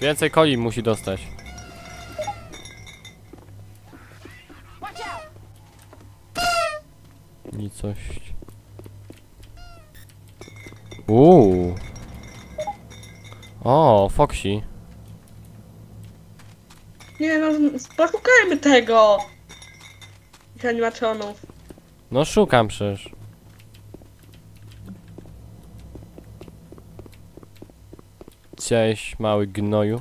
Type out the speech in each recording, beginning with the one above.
Więcej coli musi dostać. Nicość. Uuu. O, Foxy. Nie no, poszukajmy tego! Tych. No szukam przecież. Cześć, mały gnoju.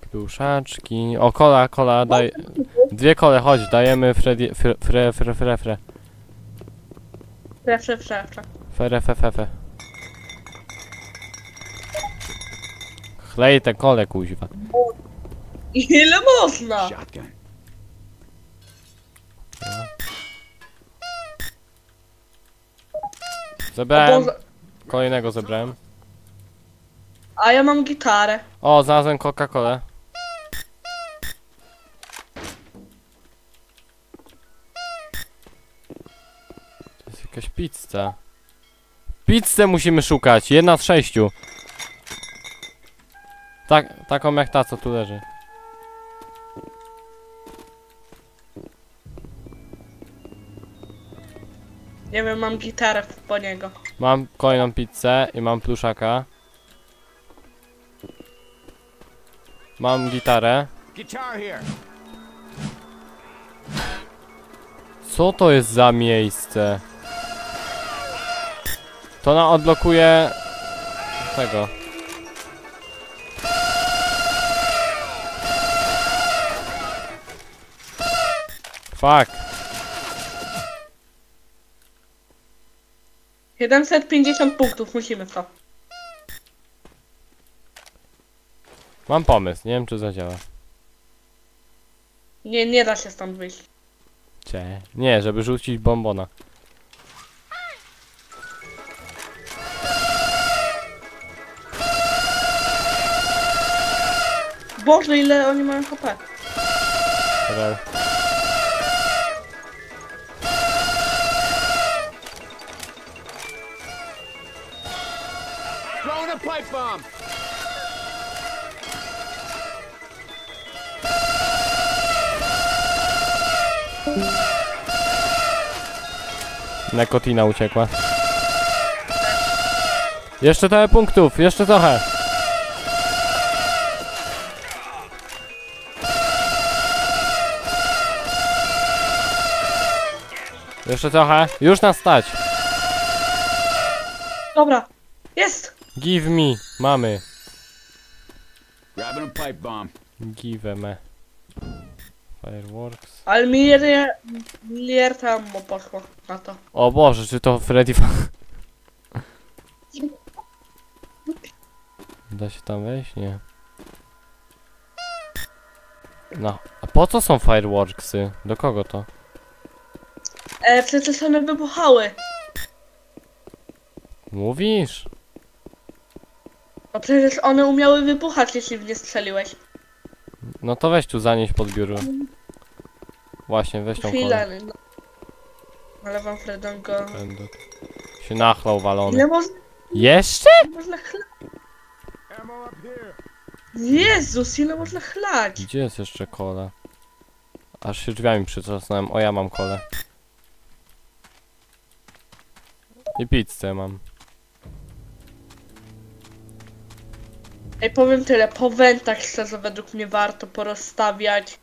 Pluszaczki. O, kola, kola, daj. Dwie kole, chodź, dajemy Freddy. Fre, fre, fre, fre, fre. Fere, fe, fe, fe. Chlej te kole, kuźwa. Ile można? Shotgun. Zebrałem. Boże. Kolejnego zebrałem. A ja mam gitarę. O, znalazłem Coca-Colę. To jest jakaś pizza. Pizzę musimy szukać, jedna z sześciu. Tak, taką jak ta, co tu leży. Nie wiem, mam gitarę po niego. Mam kolejną pizzę i mam pluszaka. Mam gitarę. Co to jest za miejsce? To na odblokuje tego. Fuck. 750 punktów, musimy w to. Mam pomysł, nie wiem czy zadziała. Nie, nie da się stąd wyjść. Cie. Nie, żeby rzucić bombona. Boże, ile oni mają HP. Rel. Bomb. Nekotina uciekła. Jeszcze trochę punktów, jeszcze trochę. Jeszcze trochę. Już nas stać. Dobra, jest! Give me. Mamy. Grabbing a pipe bomb. Give me. Fireworks. Ale miliard, miliard ammo poszło na to. O Boże, czy to Freddy... Fa- Da się tam wejść? Nie. No, a po co są fireworksy? Do kogo to? E, przecież one wybuchały. Mówisz? No przecież one umiały wybuchać, jeśli w nie strzeliłeś. No to weź tu zanieś pod biuro. Właśnie, weź tą Chwilę. kolę. No. Ale wam Fredon go... Będę się nachlał walony. Ile można, Jeszcze? można chlać? Jezus, ile można chlać? Gdzie jest jeszcze kola? Aż się drzwiami przytrzasnąłem. O, ja mam kolę. I pizzę mam. Ej, powiem tyle, po wentach szczerze według mnie warto porozstawiać.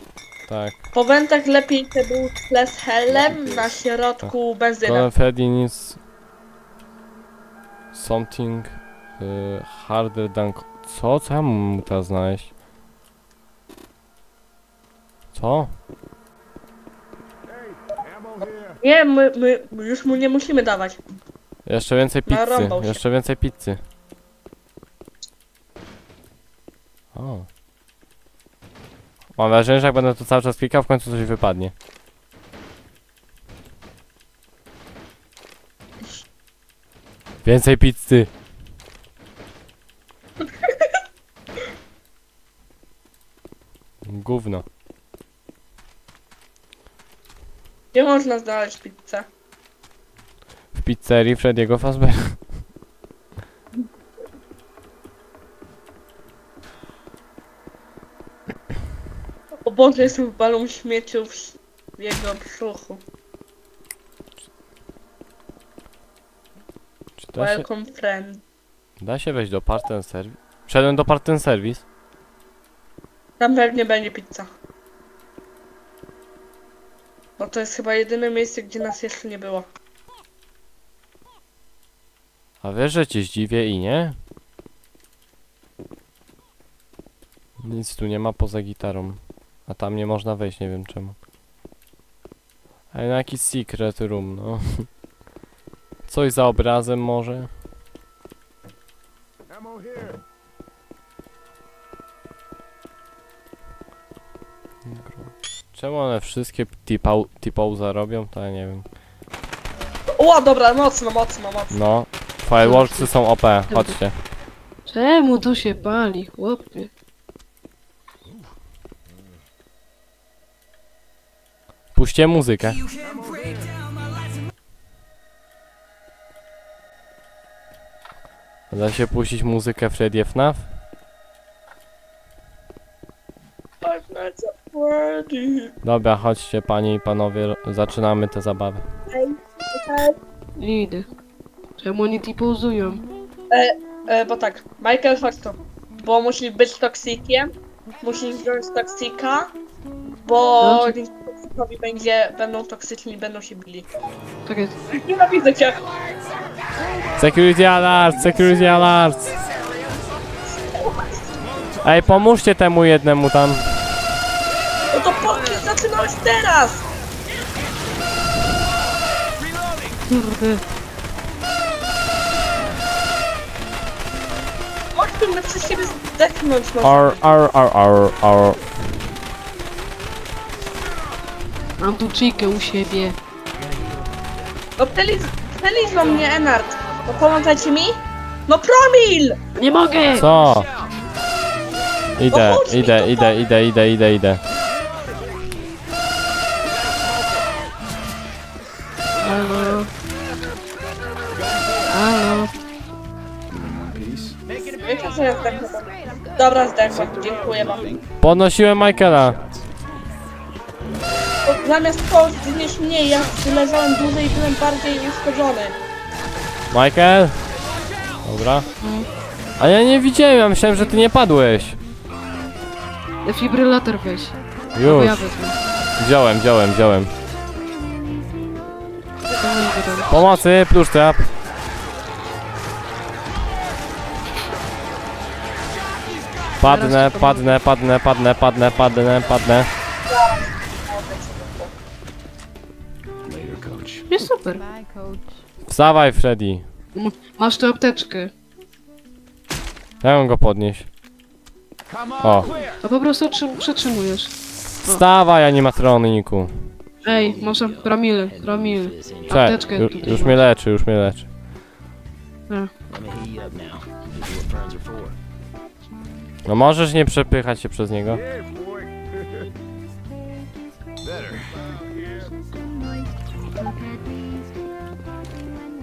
Tak. Po wentach lepiej te butle z helem, na środku benzyna. Golden Freddy needs something y, harder than... Co? Co ja mam teraz znaleźć? Co? Nie, my, my, już mu nie musimy dawać. Jeszcze więcej pizzy. Jeszcze więcej pizzy. Mam wrażenie, że jak będę to cały czas klikał, w końcu coś wypadnie. Więcej pizzy. Gówno. Nie można znaleźć pizzę. W pizzerii Frediego Fazbear. Boże, jestem w balon śmieciu w jego brzuchu. Czy da się, Welcome friend. da się wejść do Parten Service? Wszedłem do Parten Service. Tam pewnie będzie pizza. Bo to jest chyba jedyne miejsce, gdzie nas jeszcze nie było. A wiesz, że cię zdziwię i nie? Nic tu nie ma poza gitarą. A tam nie można wejść, nie wiem czemu. Ale na jakiś secret room, no. Coś za obrazem może? Czemu one wszystkie tipau- tipauza robią? To ja nie wiem. O, dobra, mocno, mocno, mocno. No. Fireworksy są OP, chodźcie. Czemu to się pali, chłopie? Puśćcie muzykę. Da się puścić muzykę Freddy FNAF? Dobra, chodźcie panie i panowie, zaczynamy tę zabawę. Idę. Czemu oni ti pozują? E, bo tak, Michael, tu. Bo musisz być toksikiem, musisz wziąć toksika, bo. Toksikowi będzie, będą toksyczni i będą się bili. Tak jest. Nienawidzę cię! Security alert, security alert! Ej, pomóżcie temu jednemu tam. No to po kim zaczynałeś teraz? Kurde. Chodź tu, my przez siebie zdechnąć no. Ar, ar, ar, ar, ar. Mam tu chikę u siebie. No peliz, pelizną mnie Enard. No pomagacie mi? No promil! Nie mogę! Co? Idę, No mi idę, idę, idę, idę, idę, idę. Halo. Halo. Wiecie ja? Dobra, zdechłem, dziękuję wam. Podnosiłem Michaela. Zamiast podnieść mnie, ja leżałem dłużej i byłem bardziej uszkodzony. Michael? Dobra. A ja nie widziałem, ja myślałem, że ty nie padłeś. Defibrylator weź. Już. ja wezmę. Wziąłem, wziąłem, wziąłem. Pomocy, plusz trap. Padnę, padnę, padnę, padnę, padnę, padnę, Jest super. Wstawaj, Freddy. M- Masz tę apteczkę. Ja mam go podnieść. O. To po prostu trzym- przetrzymujesz. Wstawaj, animatroniku. Ej, masz promil, promil. Cze, Apteczkę ju, tutaj już masz. mnie leczy, już mnie leczy. A. No możesz nie przepychać się przez niego.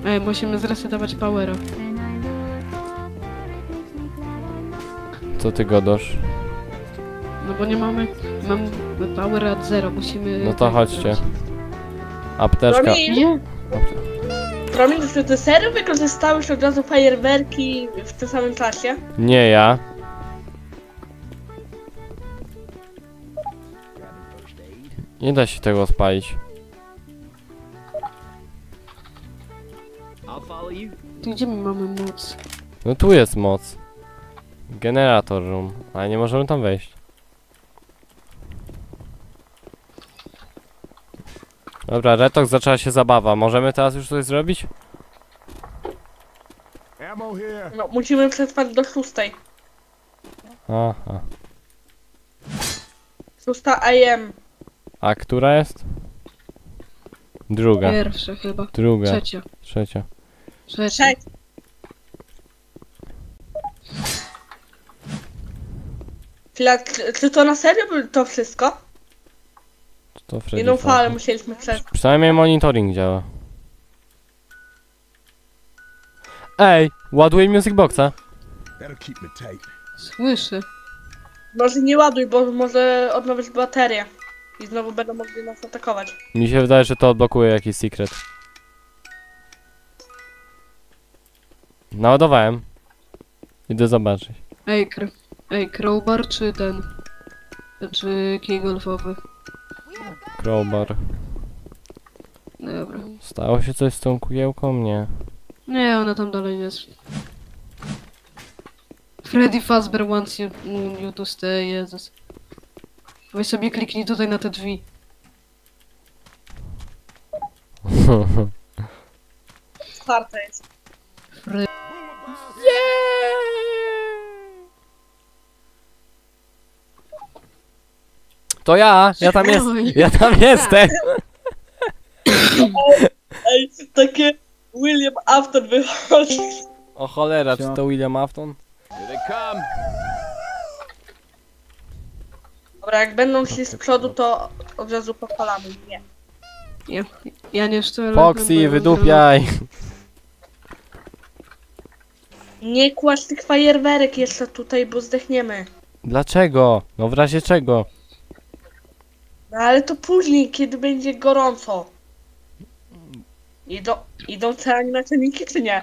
Ej, musimy zresetować powera. Co ty godasz? No bo nie mamy... Mam power at zero, musimy... No to tak chodźcie. Apteczka. Promil, Nie? Promil, czy ty serio wykorzystałeś od razu fajerwerki w tym samym czasie? Nie ja. Nie da się tego spalić. Gdzie my mamy moc? No tu jest moc. Generator room, ale nie możemy tam wejść. Dobra, Retok zaczęła się zabawa. Możemy teraz już coś zrobić? No, musimy przetrwać do szóstej. Aha. Szósta AM. A która jest? Druga. Pierwsza chyba. Druga. Trzecia. Trzecia. Cześć. Chwila, czy, to na serio było to wszystko? To Freddy Jedną falę Fazbear. musieliśmy przez... Przynajmniej monitoring działa. Ej, ładuję Music Boxa. That'll keep me tight. Słyszę. Może nie ładuj, bo może odnowić baterię. I znowu będą mogli nas atakować. Mi się wydaje, że to odblokuje jakiś secret. Naładowałem. Idę zobaczyć. Ej, kr... Ej, crowbar czy ten? Czy kij golfowy? Crowbar. Dobra. Stało się coś z tą kugiełką? Nie. Nie, ona tam dalej jest. Freddy Fazbear wants you, you to stay, Jezus. Weź sobie kliknij tutaj na te drzwi. Czwarte jest. To ja! Ja tam jest! Ja tam jestem! Ej, takie William Afton wychodzi. O cholera, czy to William Afton? Dobra, jak będą szli z przodu, to od razu pochwalamy. Nie. Ja, ja nie szczerze. Foxy, wydupiaj! Nie kładź tych fajerwerek jeszcze tutaj, bo zdechniemy. Dlaczego? No w razie czego? No ale to później, kiedy będzie gorąco. Idą, idą te animacjoniki, czy nie?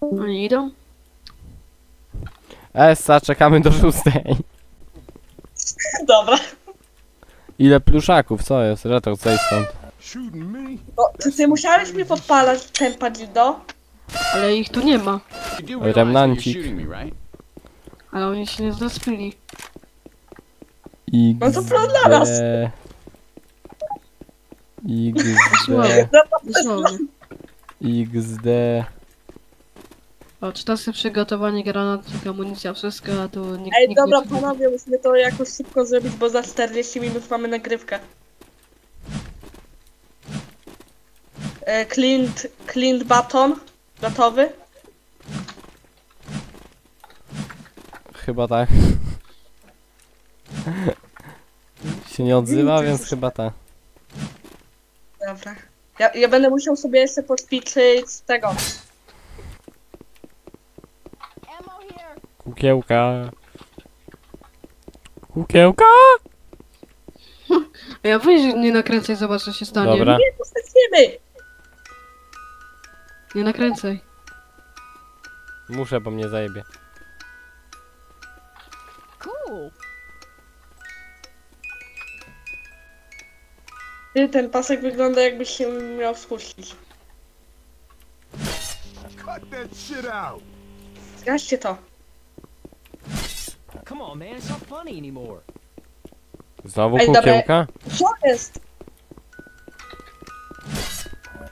Oni idą? Essa, czekamy do szóstej. Dobra. Ile pluszaków, co jest? Retok, zejdź stąd. No, czy ty musiałeś mi podpalać tempa dildo? Ale ich tu nie ma. Remnancik. Ale oni się nie zespili. XD... No to pro dla nas. XD... Dosłownie. XD... O, czasy przygotowanie granatnik, amunicja, wszystko, a tu nikt, Ej, nikt dobra, nie... panowie, musimy to jakoś szybko zrobić, bo za 40 minut mamy nagrywkę. E, Clint, Clint Baton, gotowy? Chyba tak. się nie odzywa, więc chyba tak. Dobra. Ja, ja będę musiał sobie jeszcze poćwiczyć z tego. Kukiełka. Kukiełka! A ja weź nie nakręcaj, zobacz co się stanie. Dobra. Nie! Nie nakręcaj. Muszę, bo mnie zajebie. Ty, ten pasek wygląda jakbyś się miał spuścić. Cut that shit out. Zgaście to. Come on, man. It's not funny anymore. Znowu Ej, dobra. kukiełka? Co jest?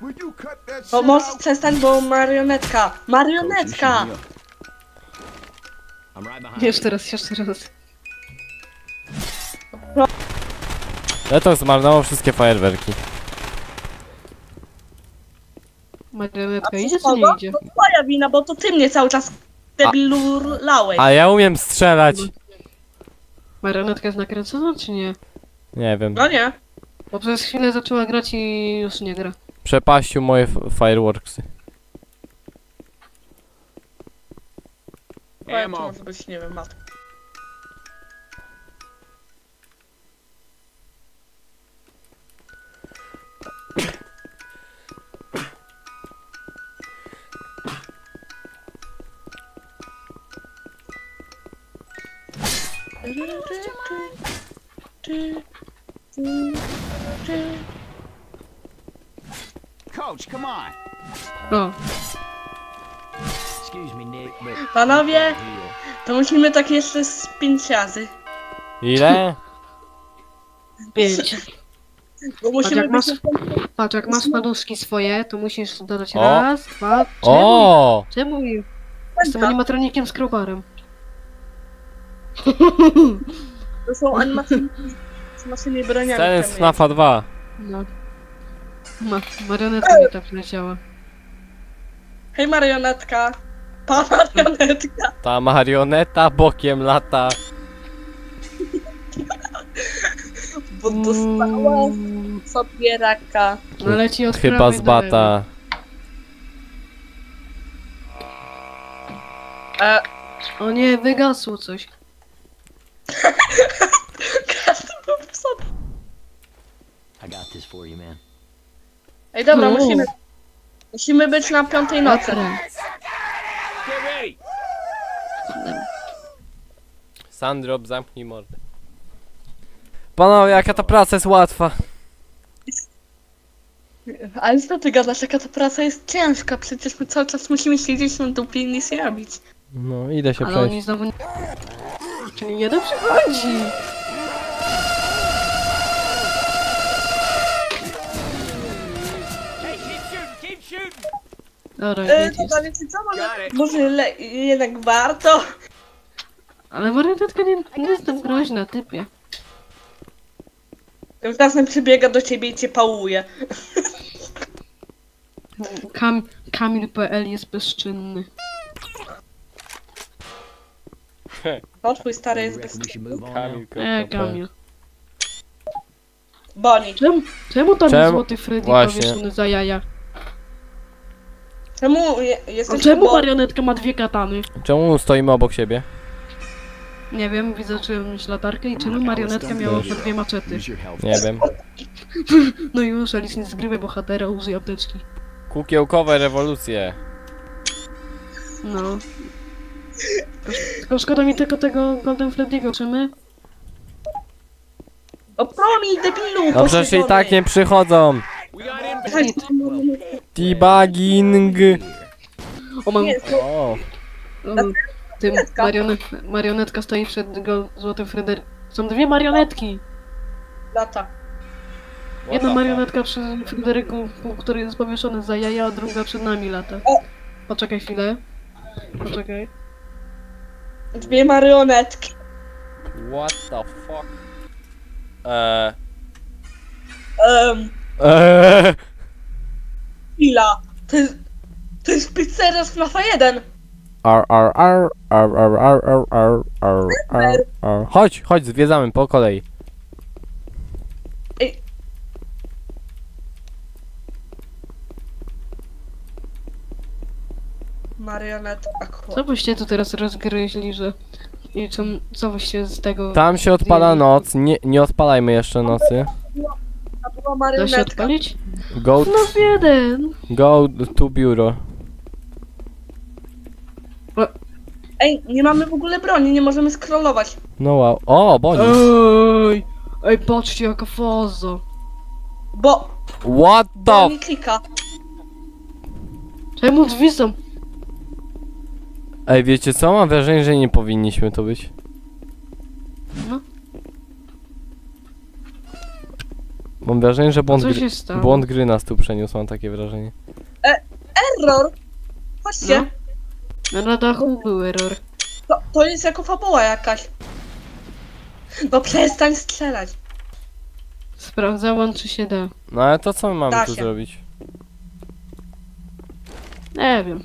Will you cut that To shit możesz out? przestań, bo marionetka. Marionetka! I'm right behind you. Jeszcze raz, jeszcze raz. Retok zmarnował wszystkie fajerwerki. Marionetka idzie czy nie idzie? To twoja wina, bo to ty mnie cały czas debilurlałeś. A ja umiem strzelać! Marionetka jest nakręcona czy nie? Nie wiem. No nie. Bo przez chwilę zaczęła grać i już nie gra. Przepaścił moje f- fireworksy. Ammo. może być, nie wiem, mat. Coach, come on. O, Excuse me, Nick, but Panowie, to musimy tak jeszcze z pięć razy. Ile? pięć. Bo musimy jak masz-. Patrz, jak masz paluszki swoje, to musisz dodać O. raz, dwa, czemu? O! Czemu? Jestem animatronikiem z crowbarem. To są animacje z naszymi broniami. Ten tam FNAFa 2. No. Ma, marionetka mi tak leciała. Hej marionetka. Pa marionetka. Ta marioneta bokiem lata. Bo dostała Mm, sobie raka. No leci od Chyba prawej z do bata. E, O nie, wygasło coś. każdy był w sobie. I got this for you, man. Ej, dobra, No. musimy... Musimy być na piątej nocy. Sandrop, zamknij mordę. Panowie, jaka ta praca jest łatwa. Ale co ty gadasz, jaka ta praca jest ciężka, przecież my cały czas musimy siedzieć na dupie i nic nie robić. No, idę się Ale przejść. oni znowu... nie- Czyli jeden przychodzi. Dobra, E, dobra, wiecie co, może, może le, jednak warto? Ale marionetka nie, nie jest tak groźna, typie. Czasem przybiega do ciebie i cię pałuje. Kam Kamil.pl jest bezczynny. No, twój stary jest bez... Kamil. E, Kamil. Boni. Czemu, czemu tam Czemu- jest złoty Freddy Właśnie. powieszony za jaja? Czemu je, jesteś... czemu bo- marionetka ma dwie katany? Czemu stoimy obok siebie? Nie wiem, widzę czyjąś latarkę i czemu marionetka miała po dwie maczety? Nie wiem. No już, Alice nie zgrywaj bohatera, użyj apteczki. Kukiełkowe rewolucje. No. Tylko- szkoda mi tylko tego Golden Freddy'ego, czy my? O, promień, debilu! No przecież i tak nie przychodzą. We got in. Debugging. O, mam... O, marionet, marionetka stoi przed go, złotym Freder... Są dwie marionetki! lata. Jedna marionetka przy Fryderyku, który jest powieszony za jaja, a druga przed nami lata. Poczekaj chwilę. Poczekaj. Dwie marionetki. What the fuck? Eee. Um, Eee. chwila. To jest... To jest pizzeria z FNAFa 1. Ar, ar, ar, ar, ar, ar, ar, ar, ar, ar, ar. Chodź, chodź, zwiedzamy po kolei. Ej. Marionetka. Co byście tu teraz rozgryźli, że... I co, co byście z tego... Tam się odpala noc, nie, nie odpalajmy jeszcze nocy. Była Da się marionetka. odpalić? Go, No w jeden! go to biuro. Ej, nie mamy w ogóle broni, nie możemy scrollować. No wow. O, boni. Ej! Ej, patrzcie jaka faza! Bo... What the nie klika. Czemu drzwi są? Ej, wiecie co? Mam wrażenie, że nie powinniśmy to być. No. Mam wrażenie, że błąd, Co gry, stało? błąd gry nas tu przeniósł, mam takie wrażenie. Error! Patrzcie, No. Na dachu był error. to, to jest jako fabuła jakaś. No przestań strzelać. Sprawdzałam czy się da. No ale to co my mamy Da tu się. zrobić? Nie wiem.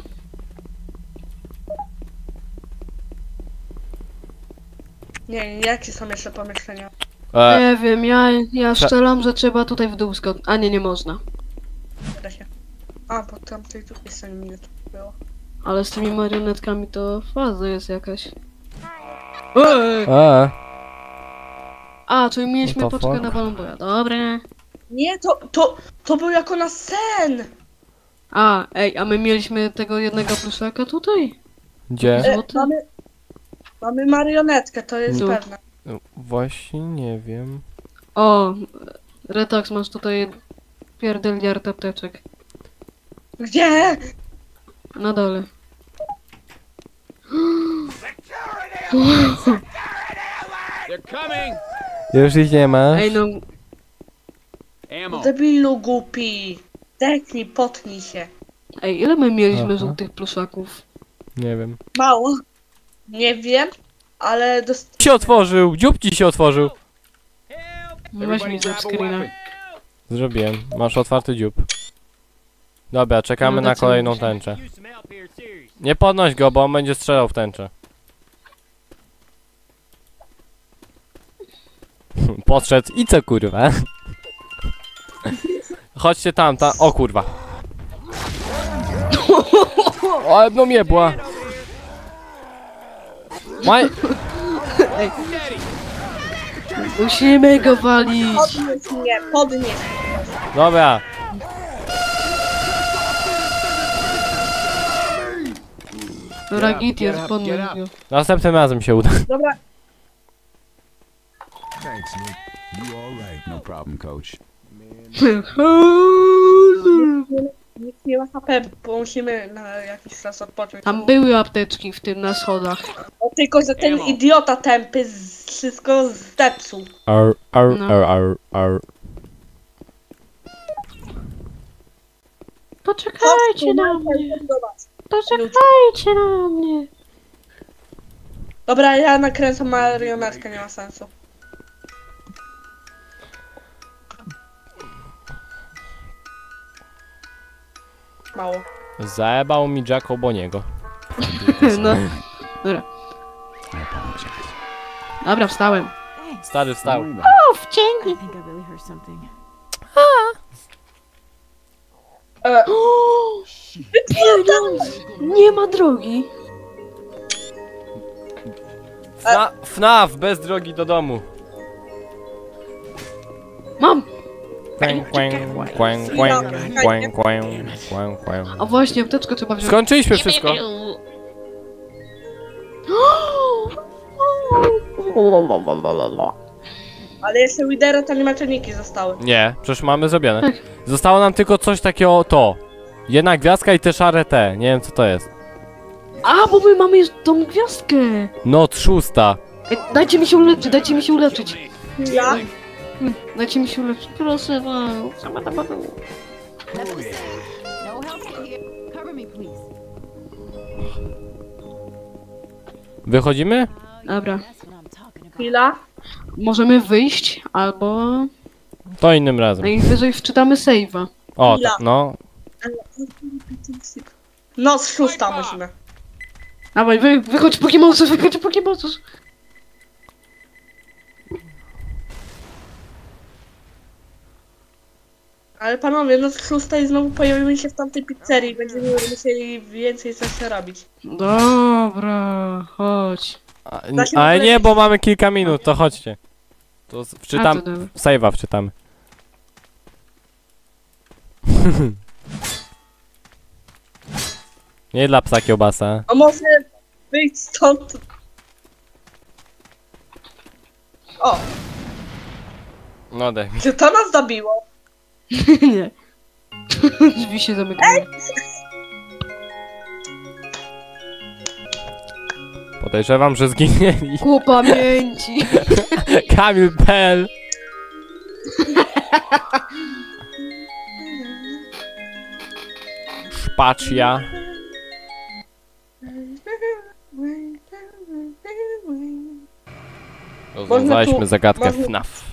Nie, jakie są jeszcze pomieszczenia? E, Nie wiem, ja, ja szczelam, że trzeba tutaj w dół skok... A nie, nie można. Da się. A, bo tam tej drugiej stronie mi to było. Ale z tymi marionetkami to faza jest jakaś. Ej! e, A, czyli mieliśmy What the poczkę fuck? na. Dobra. Nie, to, to, to był jako na sen! A, ej, a my mieliśmy tego jednego pluszaka tutaj? gdzie? E, Złoty? mamy, mamy marionetkę, to jest Tu. pewne. No, Właśnie nie wiem. O, Retox, masz tutaj pierdeliard apteczek. Gdzie? Na dole. They're coming. Już ich nie ma. Ej, no, Ammo. Debilu głupi. Deknij, potnij się. ej, ile my mieliśmy Aha. żółtych pluszaków? Nie wiem. Mało. Nie wiem, ale dost... się otworzył! Dziób ci się otworzył! No weź mi zrób screena. Zrobiłem. Masz otwarty dziób. Dobra, czekamy No, na kolejną tęczę. Nie podnoś go, bo on będzie strzelał w tęczę. Podszedł i co kurwa? Chodźcie tam, tam. O kurwa. O, no mnie była. Maj... Musimy go walić. Podnieś mnie, podnieś. Dobra. Dobra, git jest, podnieś go. Następnym razem się uda. Dobra, Thanks, Nick. You all right? No problem, coach. Nikt nie ma HP, bo musimy na jakiś czas odpocząć. Tam były apteczki w tym na schodach. No, tylko, że ten Emo. idiota tępy z, wszystko zdepsuł. Ar, ar, No. ar, ar, ar. Poczekajcie na mnie. Poczekajcie na mnie. Dobra, ja nakręcam marionetkę, nie ma sensu. Mało. Zajebał mi Jack Oboniego. No. Dobra. Dobra, wstałem. Stary wstał. Heard something. E, Nie ma drogi. Fna, FNAF bez drogi do domu. Mam! Kłę, kłę, kłę, kłę, kłę, kłę, kłę, kłę. A właśnie, apteczkę trzeba wziąć. Skończyliśmy wszystko. ale jeszcze Widera to animatroniki zostały. Nie, przecież mamy zrobione. Tak. Zostało nam tylko coś takiego to. Jedna gwiazdka i te szare te. Nie wiem co to jest. A, bo my mamy już tą gwiazdkę. Not szósta. Ej, dajcie mi się uleczyć, dajcie mi się uleczyć. Ja? Hmm, Dajcie mi się uleczyć. Proszę was. Sama tam będę. No. Wychodzimy? Dobra. Chwila. Możemy wyjść, albo To innym razem. najwyżej wczytamy save'a. O, Chwila. tak, no. No, z szósta musimy. Dawaj, wy, wychodź Pokemonus, wychodź Pokemonus. Ale panowie, no z szóstej znowu pojawimy się w tamtej pizzerii. Będziemy musieli więcej coś robić. Dobra, chodź. A, Da się ale nie, powiedzieć. bo mamy kilka minut, to chodźcie. To z- A, wczytam. to dobra. Save'a wczytamy. Nie dla psa kiełbasa. A może wyjść stąd? O, No daj. czy to nas zabiło? Nie. Drzwi się zamykają. Podejrzewam, że zginęli. Ku pamięci. Kamil Bell. Szpaczja. Rozwiązaliśmy zagadkę można- FNAF.